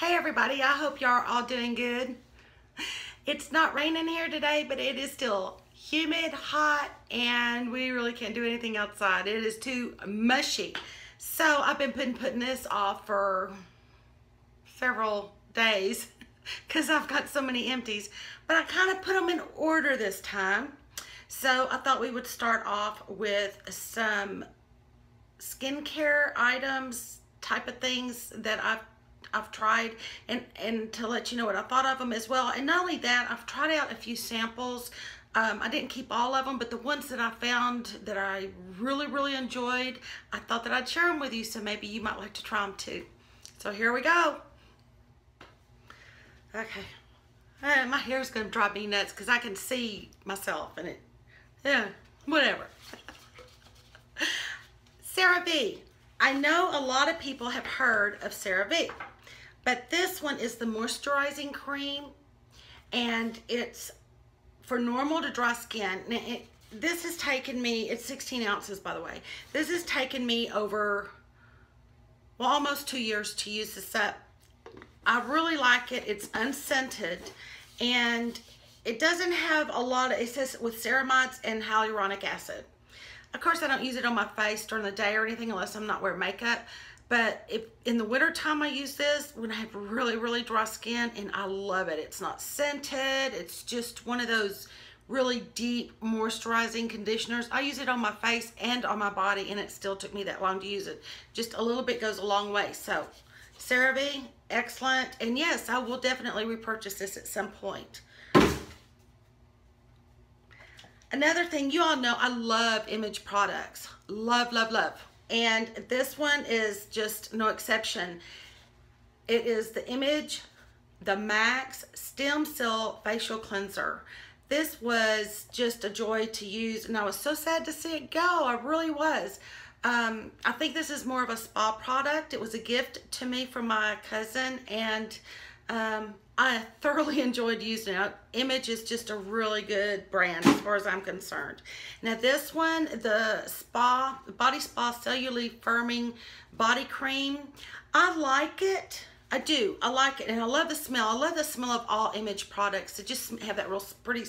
Hey everybody, I hope y'all are all doing good. It's not raining here today, but it is still humid, hot, and we really can't do anything outside. It is too mushy. So I've been putting, putting this off for several days because I've got so many empties, but I kind of put them in order this time. So I thought we would start off with some skincare items, type of things that I've I've tried and, and to let you know what I thought of them as well. And not only that, I've tried out a few samples. Um, I didn't keep all of them, but the ones that I found that I really, really enjoyed, I thought that I'd share them with you, so maybe you might like to try them too. So here we go. Okay. Uh, my going to drive me nuts because I can see myself in it. Yeah, whatever. Sarah I know a lot of people have heard of CeraVe. But this one is the moisturizing cream and it's for normal to dry skin. It, this has taken me, it's 16 ounces by the way. This has taken me over, well, almost two years to use this up. I really like it. It's unscented and it doesn't have a lot of, it says with ceramides and hyaluronic acid. Of course, I don't use it on my face during the day or anything unless I'm not wearing makeup. But if in the winter time I use this when I have really, really dry skin and I love it. It's not scented. It's just one of those really deep moisturizing conditioners. I use it on my face and on my body and it still took me that long to use it. Just a little bit goes a long way. So CeraVe, excellent. And yes, I will definitely repurchase this at some point. Another thing, you all know I love image products. Love, love, love. And this one is just no exception. It is the Image, the Max Stem Cell Facial Cleanser. This was just a joy to use and I was so sad to see it go. I really was. Um, I think this is more of a spa product. It was a gift to me from my cousin and um, I thoroughly enjoyed using it. Image is just a really good brand as far as I'm concerned. Now this one, the Spa, Body Spa Cellulite Firming Body Cream, I like it. I do. I like it. And I love the smell. I love the smell of all Image products. It just have that real pretty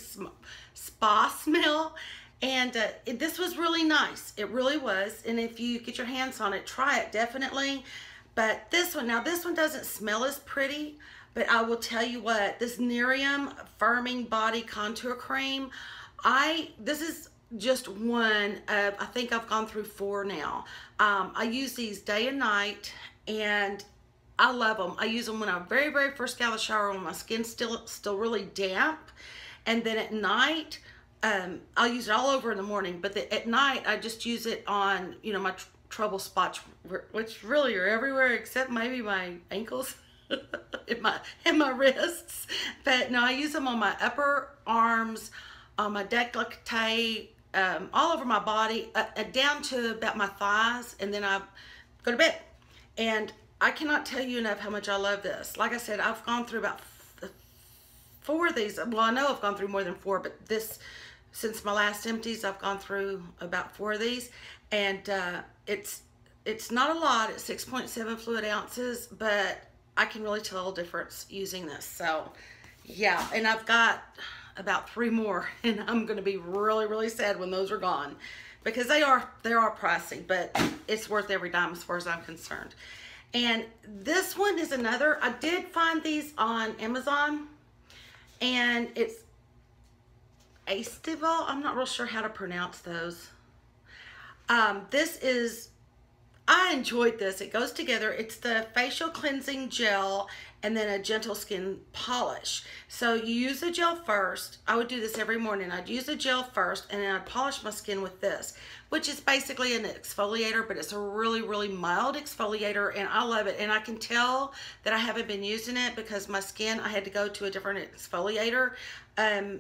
spa smell. And uh, it, this was really nice. It really was. And if you get your hands on it, try it definitely. But this one, now this one doesn't smell as pretty. But I will tell you what, this Nerium Firming Body Contour Cream, I, this is just one of, I think I've gone through four now. Um, I use these day and night and I love them. I use them when I very, very first get out of shower when my skin's still, still really damp. And then at night, um, I'll use it all over in the morning, but the, at night I just use it on, you know, my tr trouble spots, which really are everywhere except maybe my ankles. in my in my wrists. But no, I use them on my upper arms, on my décolleté, um, all over my body, uh, uh, down to about my thighs, and then I go to bed. And I cannot tell you enough how much I love this. Like I said, I've gone through about four of these. Well, I know I've gone through more than four, but this, since my last empties, I've gone through about four of these. And uh, it's it's not a lot. It's 6.7 fluid ounces, but I can really tell a difference using this. So yeah, and I've got about three more and I'm gonna be really, really sad when those are gone because they are, they are pricey, but it's worth every dime as far as I'm concerned. And this one is another, I did find these on Amazon and it's Estival. I'm not real sure how to pronounce those. Um, this is I enjoyed this. It goes together. It's the facial cleansing gel and then a gentle skin polish. So you use the gel first. I would do this every morning. I'd use the gel first and then I'd polish my skin with this, which is basically an exfoliator, but it's a really, really mild exfoliator and I love it. And I can tell that I haven't been using it because my skin, I had to go to a different exfoliator. Um,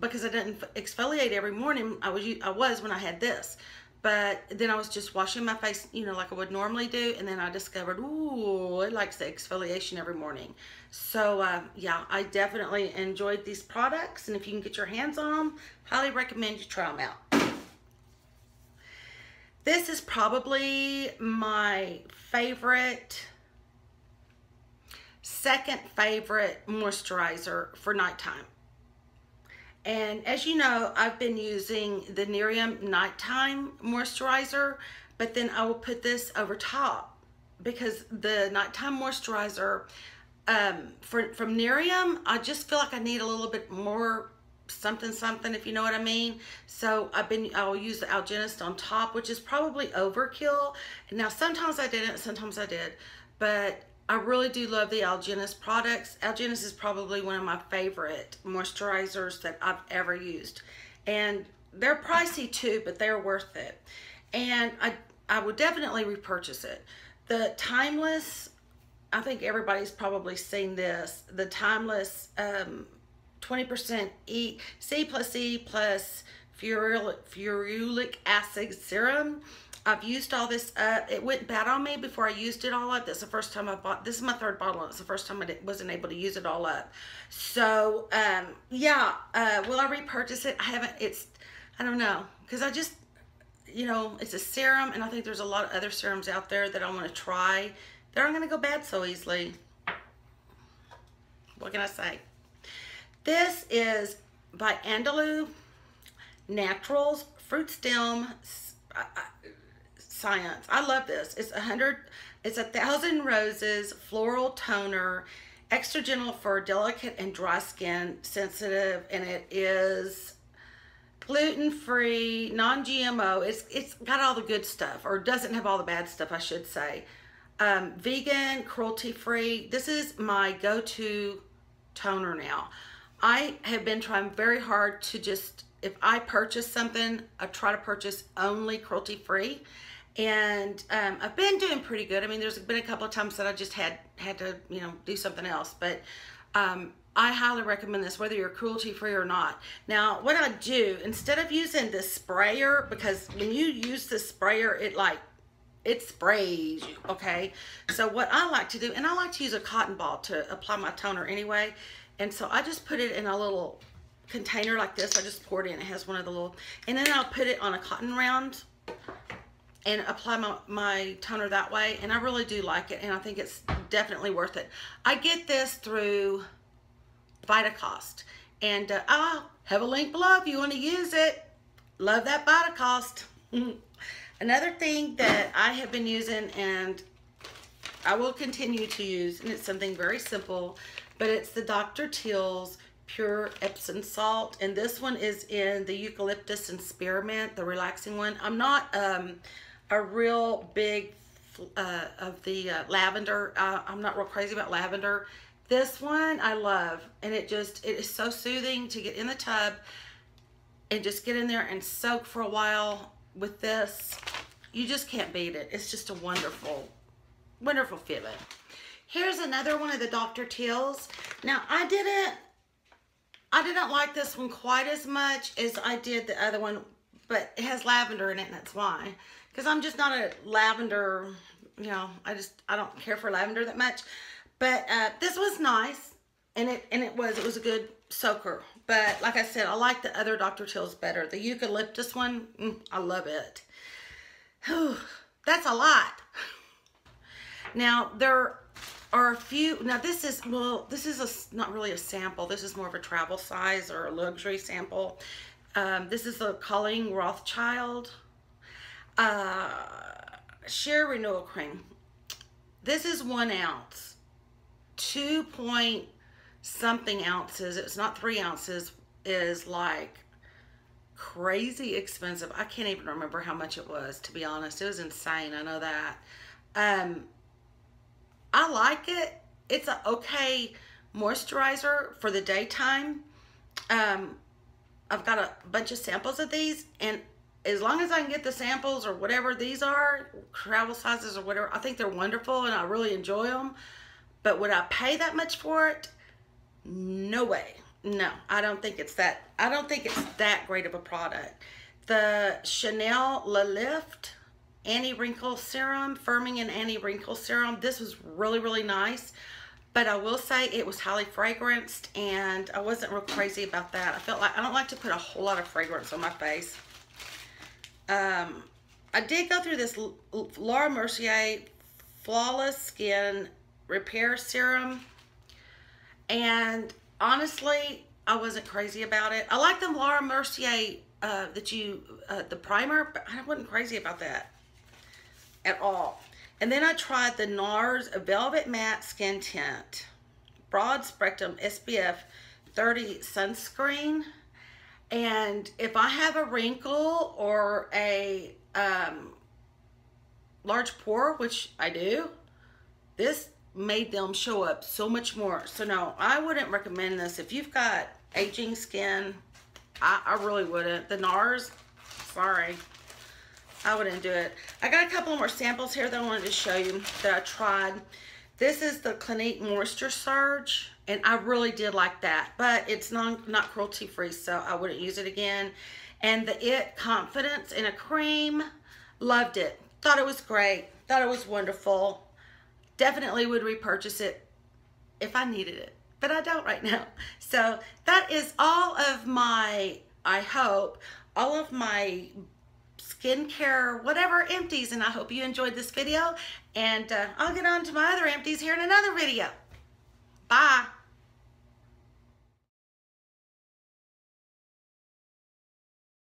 because I didn't exfoliate every morning, I was I was when I had this. But then I was just washing my face, you know, like I would normally do. And then I discovered, ooh, it likes the exfoliation every morning. So, uh, yeah, I definitely enjoyed these products. And if you can get your hands on them, highly recommend you try them out. This is probably my favorite second favorite moisturizer for nighttime. And as you know, I've been using the Nerium Nighttime Moisturizer, but then I will put this over top because the nighttime moisturizer um, for, from Nerium, I just feel like I need a little bit more something something if you know what I mean. So I've been I'll use the Algenist on top which is probably overkill. Now sometimes I didn't sometimes I did but I really do love the Algenist products. Algenist is probably one of my favorite moisturizers that I've ever used. And they're pricey too, but they're worth it. And I, I would definitely repurchase it. The Timeless, I think everybody's probably seen this. The Timeless 20% um, E, C plus E plus ferulic, ferulic acid serum I've used all this up. It went bad on me before I used it all up. That's the first time I bought, this is my third bottle. It's the first time I wasn't able to use it all up. So, um, yeah, uh, will I repurchase it? I haven't, it's, I don't know. Cause I just, you know, it's a serum and I think there's a lot of other serums out there that I want to try. They aren't going to go bad so easily. What can I say? This is by Andalou Naturals Fruit Stem science. I love this. It's a hundred, it's a thousand roses floral toner, extra gentle for delicate and dry skin, sensitive, and it is gluten-free, non-GMO. It's it's got all the good stuff, or doesn't have all the bad stuff, I should say. Um, vegan, cruelty-free. This is my go-to toner now. I have been trying very hard to just, if I purchase something, I try to purchase only cruelty-free and um, I've been doing pretty good. I mean, there's been a couple of times that I just had had to, you know, do something else, but um, I highly recommend this, whether you're cruelty free or not. Now, what I do instead of using the sprayer, because when you use the sprayer, it like it sprays you, okay? So what I like to do, and I like to use a cotton ball to apply my toner anyway, and so I just put it in a little container like this. I just pour it in. It has one of the little, and then I'll put it on a cotton round and apply my, my toner that way. And I really do like it. And I think it's definitely worth it. I get this through Vitacost. And uh, I'll have a link below if you want to use it. Love that Vitacost. Another thing that I have been using and I will continue to use, and it's something very simple, but it's the Dr. Teal's Pure Epsom Salt. And this one is in the Eucalyptus and Spearmint, the relaxing one. I'm not... Um, a real big uh, of the uh, lavender. Uh, I'm not real crazy about lavender. This one I love, and it just, it is so soothing to get in the tub and just get in there and soak for a while with this. You just can't beat it. It's just a wonderful, wonderful feeling. Here's another one of the Dr. Teal's. Now, I didn't, I didn't like this one quite as much as I did the other one, but it has lavender in it, and that's why because I'm just not a lavender, you know, I just, I don't care for lavender that much. But uh, this was nice, and it and it was, it was a good soaker. But like I said, I like the other Dr. Teal's better. The eucalyptus one, mm, I love it. Whew, that's a lot. Now, there are a few, now this is, well, this is a, not really a sample. This is more of a travel size or a luxury sample. Um, this is a Colleen Rothschild uh, Sheer Renewal Cream. This is one ounce. Two point something ounces. It's not three ounces. Is like crazy expensive. I can't even remember how much it was, to be honest. It was insane. I know that. Um, I like it. It's a okay moisturizer for the daytime. Um, I've got a bunch of samples of these, and as long as I can get the samples or whatever these are, travel sizes or whatever, I think they're wonderful and I really enjoy them. But would I pay that much for it? No way. No, I don't think it's that. I don't think it's that great of a product. The Chanel Le Lift anti-wrinkle serum, firming and anti-wrinkle serum. This was really, really nice. But I will say it was highly fragranced and I wasn't real crazy about that. I felt like I don't like to put a whole lot of fragrance on my face. Um, I did go through this Laura Mercier Flawless Skin Repair Serum. And honestly, I wasn't crazy about it. I like the Laura Mercier uh, that you, uh, the primer, but I wasn't crazy about that at all. And then I tried the NARS Velvet Matte Skin Tint Broad Spectrum SPF 30 Sunscreen. And if I have a wrinkle or a um, large pore, which I do, this made them show up so much more. So no, I wouldn't recommend this. If you've got aging skin, I, I really wouldn't. The NARS, sorry. I wouldn't do it. I got a couple more samples here that I wanted to show you that I tried. This is the Clinique Moisture Surge, and I really did like that, but it's non, not cruelty free, so I wouldn't use it again. And the It Confidence in a Cream, loved it. Thought it was great. Thought it was wonderful. Definitely would repurchase it if I needed it, but I don't right now. So that is all of my, I hope, all of my skincare, whatever empties. And I hope you enjoyed this video. And uh, I'll get on to my other empties here in another video. Bye.